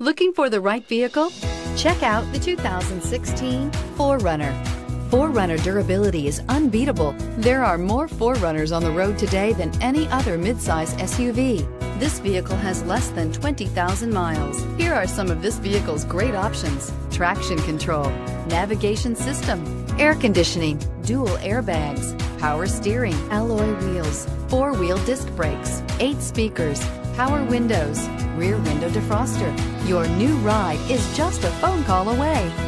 Looking for the right vehicle? Check out the 2016 4Runner. 4Runner durability is unbeatable. There are more 4Runners on the road today than any other midsize SUV. This vehicle has less than 20,000 miles. Here are some of this vehicle's great options. Traction control, navigation system, air conditioning, dual airbags, power steering, alloy wheels, four-wheel disc brakes, eight speakers, power windows, rear window defroster. Your new ride is just a phone call away.